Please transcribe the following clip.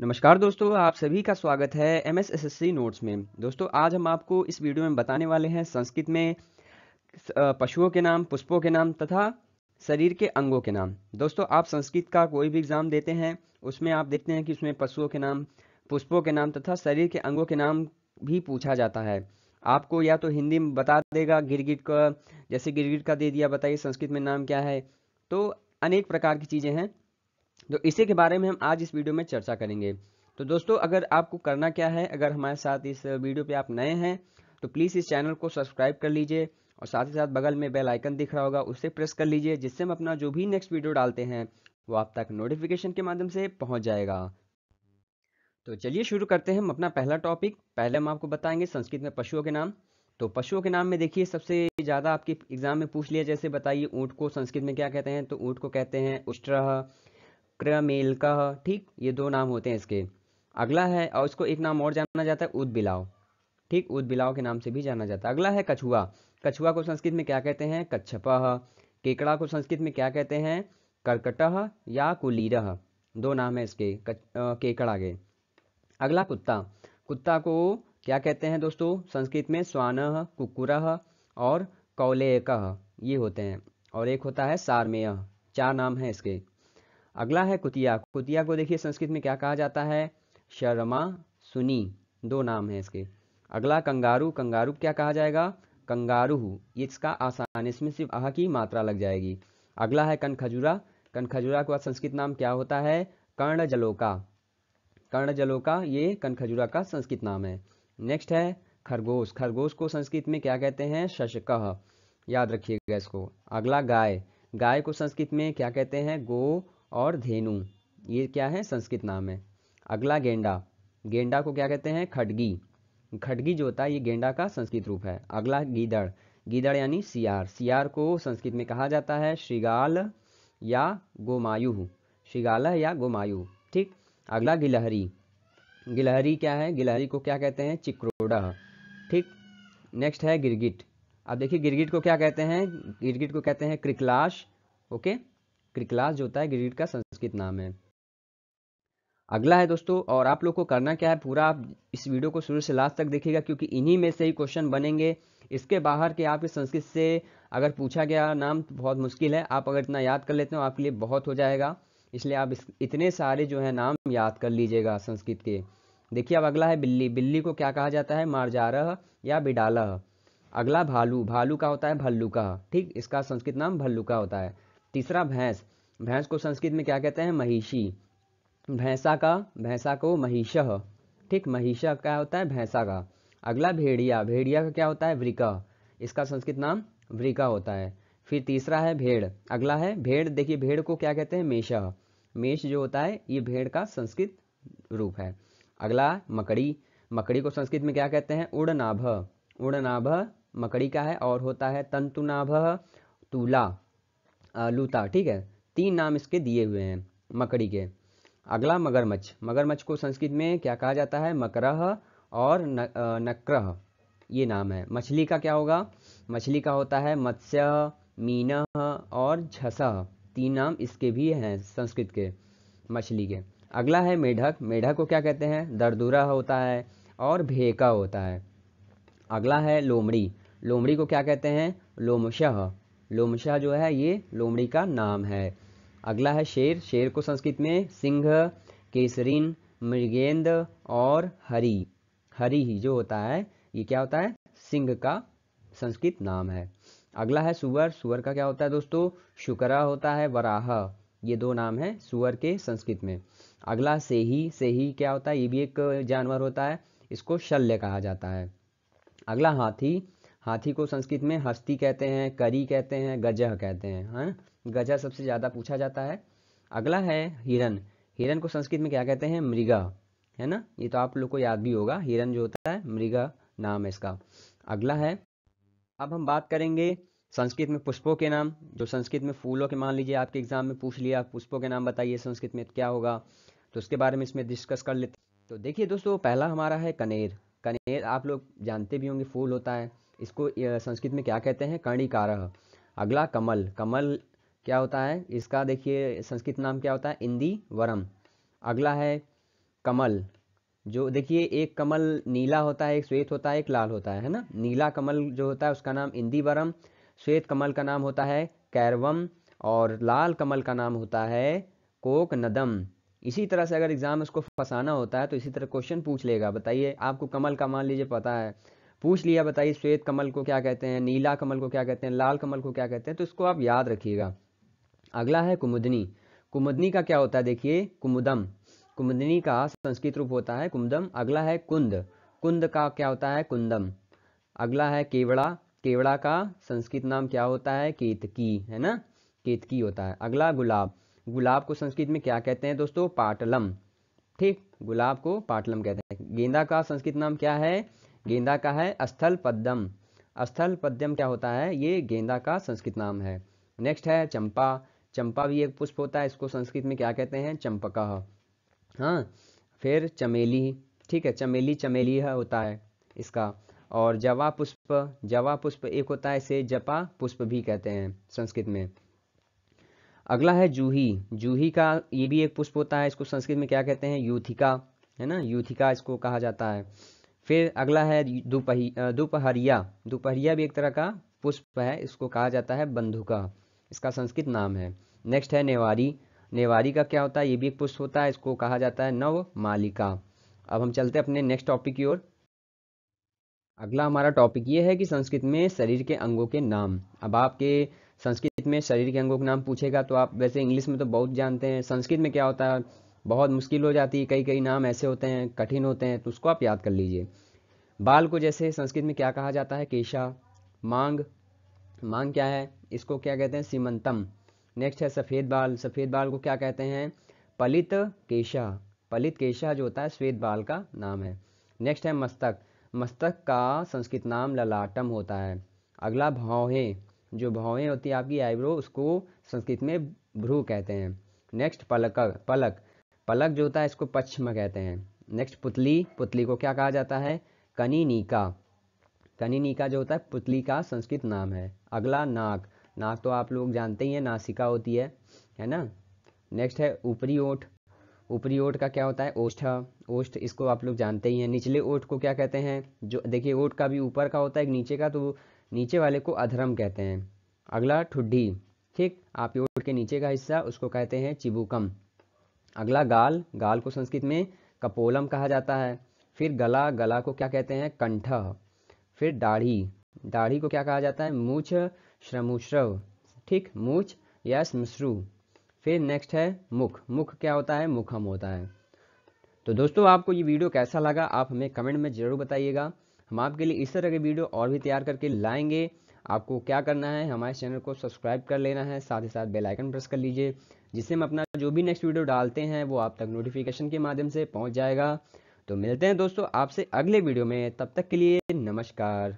नमस्कार दोस्तों, आप सभी का स्वागत है M S S S C notes में। दोस्तों, आज हम आपको इस वीडियो में बताने वाले हैं संस्कृत में पशुओं के नाम, पुष्पों के नाम तथा शरीर के अंगों के नाम। दोस्तों, आप संस्कृत का कोई भी एग्ज़ाम देते हैं, उसमें आप देखते हैं कि उसमें पशुओं के नाम, पुष्पों के नाम तथा शरीर के अंगों के नाम भी पूछा जाता है। आपको या तो हिंदी में बता देगा, गिरगिट का, जैसे गिरगिट का दे दिया, बताइए संस्कृत में नाम क्या है। तो अनेक प्रकार की चीज़ें हैं। तो इसी के बारे में हम आज इस वीडियो में चर्चा करेंगे। तो दोस्तों, अगर आपको करना क्या है, अगर हमारे साथ इस वीडियो पे आप नए हैं तो प्लीज़ इस चैनल को सब्सक्राइब कर लीजिए और साथ ही साथ बगल में बेल आइकन दिख रहा होगा, उसे प्रेस कर लीजिए, जिससे हम अपना जो भी नेक्स्ट वीडियो डालते हैं, वो आप तक नोटिफिकेशन के माध्यम से पहुँच जाएगा। तो चलिए शुरू करते हैं हम अपना पहला टॉपिक। पहले हम आपको बताएँगे संस्कृत में पशुओं के नाम। तो पशुओं के नाम में देखिए, सबसे ज़्यादा आपके एग्ज़ाम में पूछ लिया, जैसे बताइए, ऊँट को संस्कृत में क्या कहते हैं? तो ऊँट को कहते हैं उष्ट्र क्रमेलका ठीक, ये दो नाम होते हैं इसके। अगला है, और इसको एक नाम और जाना जाता है उद बिलाव ठीक उद बिलाव के नाम से भी जाना जाता है। अगला है कछुआ। कछुआ को संस्कृत में क्या कहते हैं? कच्छप। केकड़ा को संस्कृत में क्या कहते हैं? करकट या कुलीर। दो नाम है इसके केकड़ा के। अगला कुत्ता। कुत्ता को क्या कहते हैं दोस्तों? संस्कृत में स्वान, कुकुर और कौलेक ये होते हैं। और एक होता है सारमेय। चार नाम है इसके। अगला है कुतिया। कुतिया को देखिए संस्कृत में क्या कहा जाता है? शर्मा सुनी। दो नाम है इसके। अगला, कंगारू। कंगारू क्या कहा जाएगा? कंगारू। इसका आसान, इसमें सिर्फ़ आह की मात्रा लग जाएगी। अगला है कन खजूरा कन खजूरा का संस्कृत नाम क्या होता है? कर्ण जलोका कर्ण जलोका ये कन खजूरा का संस्कृत नाम है। नेक्स्ट है खरगोश। खरगोश को संस्कृत में क्या कहते हैं? शशक। याद रखिएगा इसको। अगला गाय। गाय को संस्कृत में क्या कहते हैं? गो और धेनु। ये क्या है? संस्कृत नाम है। अगला गेंडा। गेंडा को क्या कहते हैं? खडगी। खडगी जो होता है ये गेंडा का संस्कृत रूप है। अगला गीदड़। गीदड़ यानी सियार। सियार को संस्कृत में कहा जाता है श्रीगाल या गोमायु। श्रीगाल या गोमायु। ठीक? अगला गिलहरी। गिलहरी क्या है? गिलहरी को क्या कहते हैं? चिक्रोडा। ठीक? नेक्स्ट है गिरगिट। अब देखिए गिरगिट को क्या कहते हैं? गिरगिट को कहते हैं क्रिकलाश। ओके? क्रिकलास जो होता है ग्रिड का संस्कृत नाम है। अगला है दोस्तों और आप लोग को करना क्या है पूरा आप इस वीडियो को शुरू से लास्ट तक देखिएगा क्योंकि इन्हीं में से ही क्वेश्चन बनेंगे। इसके बाहर के आप इस संस्कृत से अगर पूछा गया नाम तो बहुत मुश्किल है। आप अगर इतना याद कर लेते हो आपके लिए बहुत हो जाएगा। इसलिए आप इस, इतने सारे जो है नाम याद कर लीजिएगा संस्कृत के। देखिए अब अगला है बिल्ली। बिल्ली को क्या कहा जाता है? मारजारह या बिडालह। अगला भालू। भालू का होता है भल्लू का ठीक इसका संस्कृत नाम भल्लू का होता है। तीसरा भैंस। भैंस को संस्कृत में क्या कहते हैं? महिषी। भैंसा का, भैंसा को महिष। ठीक, महिषा क्या होता है? भैंसा का। अगला भेड़िया। भेड़िया का क्या होता है? वृका। इसका संस्कृत नाम वृका होता है। फिर तीसरा है भेड़। अगला है भेड़। देखिए, भेड़ को क्या कहते हैं? मेष। मेष जो होता है, ये भेड़ का संस्कृत रूप है। अगला मकड़ी। मकड़ी को संस्कृत में क्या कहते हैं? उड़नाभ। उड़नाभ मकड़ी का है और होता है तंतुनाभ। तुला। लूता ठीक है? तीन नाम इसके दिए हुए हैं मकड़ी के। अगला मगरमच्छ। मगरमच्छ को संस्कृत में क्या कहा जाता है? मकरह और न, नक्रह ये नाम है। मछली का क्या होगा? मछली का होता है मत्स्य मीन और झसह तीन नाम इसके भी हैं संस्कृत के मछली के। अगला है मेढक। मेढक को क्या कहते हैं? दरदुरा होता है और भेका होता है। अगला है लोमड़ी। लोमड़ी को क्या कहते हैं? लोमशह। लोमशा जो है, ये लोमड़ी का नाम है। अगला है शेर। शेर को संस्कृत में सिंह, केसरीन, मृगेंद और हरी। हरी ही जो होता है, ये क्या होता है? सिंह का संस्कृत नाम है। अगला है सुअर। सुअर का क्या होता है दोस्तों? शुक्रा होता है, वराह। ये दो नाम है सुअर के संस्कृत में। अगला सेही। सेही क्या होता है? ये भी एक जानवर होता है, इसको शल्य कहा जाता है। अगला हाथी। हाथी को संस्कृत में हस्ती कहते हैं, करी कहते हैं, गजह कहते हैं हाँ गजह सबसे ज़्यादा पूछा जाता है। अगला है हिरन। हिरन को संस्कृत में क्या कहते हैं? मृगा, है ना? ये तो आप लोग को याद भी होगा। हिरन जो होता है, मृगा नाम है इसका। अगला है, अब हम बात करेंगे संस्कृत में पुष्पों के नाम। जो संस्कृत में फूलों के, मान लीजिए आपके एग्ज़ाम में पूछ लिया, पुष्पों के नाम बताइए संस्कृत में, क्या होगा? तो उसके बारे में इसमें डिस्कस कर लेते तो देखिए दोस्तों, पहला हमारा है कनेर। कनेर आप लोग जानते भी होंगे, फूल होता है। इसको संस्कृत में क्या कहते हैं? कर्णिकार। अगला, कमल। कमल क्या होता है? इसका देखिए, संस्कृत नाम क्या होता है? इंदी वरम। अगला है, कमल। जो देखिए, एक कमल नीला होता है, एक श्वेत होता है, एक लाल होता है है ना? नीला कमल जो होता है, उसका नाम इंदिवरम श्वेत कमल का नाम होता है, कैरवम। और लाल कमल का नाम होता है, कोक नदम। इसी तरह से अगर एग्ज़ाम उसको फंसाना होता है तो इसी तरह क्वेश्चन पूछ लेगा। बताइए, आपको कमल का मान लीजिए पता है। पूछ लिया, बताइए, श्वेत कमल को क्या कहते हैं, नीला कमल को क्या कहते हैं, लाल कमल को क्या कहते हैं तो इसको आप याद रखिएगा। अगला है कुमुदनी। कुमुदनी का क्या होता है, देखिए, कुमुदम। कुमुदनी का संस्कृत रूप होता है कुमुदम। अगला है कुंद। कुंद का क्या होता है, कुंदम। अगला है केवड़ा। केवड़ा का संस्कृत नाम क्या होता है, केतकी, है ना? केतकी होता है। अगला गुलाब। गुलाब को संस्कृत में क्या कहते हैं दोस्तों, पाटलम। ठीक, गुलाब को पाटलम कहते हैं। गेंदा का संस्कृत नाम क्या है गेंदा का है स्थल पद्यम स्थल पद्यम क्या होता है? ये गेंदा का संस्कृत नाम है। नेक्स्ट है चंपा। चंपा भी एक पुष्प होता है, इसको संस्कृत में क्या कहते हैं? चंपका। हाँ फिर चमेली। ठीक है, चमेली चमेली है, होता है इसका। और जवा पुष्प। जवा पुष्प एक होता है, इसे जपा पुष्प भी कहते हैं संस्कृत में। अगला है जूही। जूही का ये भी एक पुष्प होता है, इसको संस्कृत में क्या कहते हैं? यूथिका। है ना? यूथिका इसको कहा जाता है। फिर अगला है दोपही दोपहरिया। दोपहरिया भी एक तरह का पुष्प है, इसको कहा जाता है बंधुका इसका संस्कृत नाम है। नेक्स्ट है नेवारी। नेवारी का क्या होता है? ये भी एक पुष्प होता है, इसको कहा जाता है नव मालिका। अब हम चलते हैं अपने नेक्स्ट टॉपिक की ओर। अगला हमारा टॉपिक ये है कि संस्कृत में शरीर के अंगों के नाम। अब आपके संस्कृत में शरीर के अंगों के नाम पूछेगा तो आप वैसे इंग्लिश में तो बहुत जानते हैं। संस्कृत में क्या होता है? बहुत मुश्किल हो जाती है, कई कई नाम ऐसे होते हैं, कठिन होते हैं तो उसको आप याद कर लीजिए। बाल को जैसे संस्कृत में क्या कहा जाता है? केशा, मांग। मांग क्या है? इसको क्या कहते हैं? सीमंतम। नेक्स्ट है सफ़ेद बाल। सफ़ेद बाल को क्या कहते हैं? पलित केशा। पलित केशा जो होता है श्वेत बाल का नाम है। नेक्स्ट है मस्तक। मस्तक का संस्कृत नाम ललाटम होता है। अगला भावें जो भावें होती है आपकी आईब्रो, उसको संस्कृत में भ्रू कहते हैं। नेक्स्ट पलक पलक। पलक जो होता है, इसको पश्चिम कहते हैं। नेक्स्ट पुतली। पुतली को क्या कहा जाता है? कनिनिका। कनिनिका जो होता है, पुतली का संस्कृत नाम है। अगला नाक नाक तो आप लोग जानते ही हैं, नासिका होती है है ना? नेक्स्ट है, ऊपरी ओठ। ऊपरी ओठ का क्या होता है? ओष्ठ। ओष्ठ, इसको आप लोग जानते ही हैं। निचले ओठ को क्या कहते हैं? जो, देखिए, ओठ का भी ऊपर का होता है नीचे का तो नीचे वाले को अधरम कहते हैं। अगला, ठुड्डी। ठीक, आप ओठ के नीचे का हिस्सा, उसको कहते हैं चिबुकम। अगला गाल गाल को संस्कृत में कपोलम कहा जाता है। फिर गला गला को क्या कहते हैं? कंठ। फिर दाढ़ी दाढ़ी को क्या कहा जाता है? मूछ, श्रमुश्रव। ठीक, मूछ या स्मश्रु फिर नेक्स्ट है मुख। मुख क्या होता है? मुखम होता है। तो दोस्तों, आपको ये वीडियो कैसा लगा? आप हमें कमेंट में ज़रूर बताइएगा। हम आपके लिए इस तरह के वीडियो और भी तैयार करके लाएँगे। आपको क्या करना है? हमारे चैनल को सब्सक्राइब कर लेना है। साथ ही साथ बेल आइकन प्रेस कर लीजिए। जिससे हम अपना जो भी नेक्स्ट वीडियो डालते हैं, वो आप तक नोटिफिकेशन के माध्यम से पहुँच जाएगा। तो मिलते हैं दोस्तों आपसे अगले वीडियो में, तब तक के लिए नमस्कार।